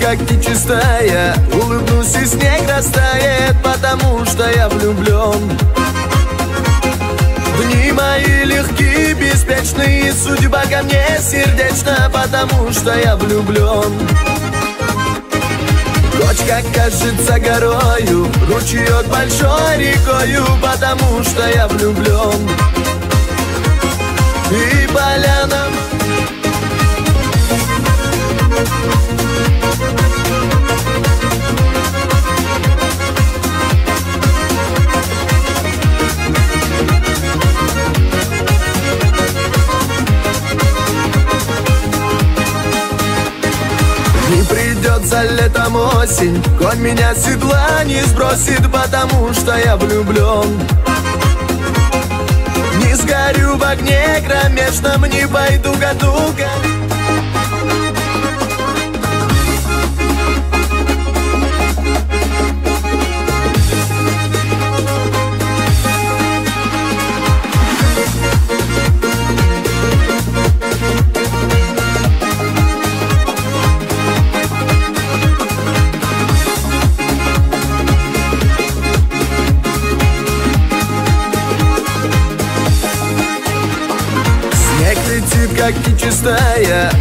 как нечистая Улыбнусь и снег растает, потому что я влюблен Дни мои легкие, беспечные Судьба ко мне сердечна, потому что я влюблен Ночь, как кажется, горою Ручеек большой рекою Потому что я влюблен Не придется летом осень Конь меня с седла не сбросит Потому что я влюблен Не сгорю в огне кромешном Не пойду году как нечистая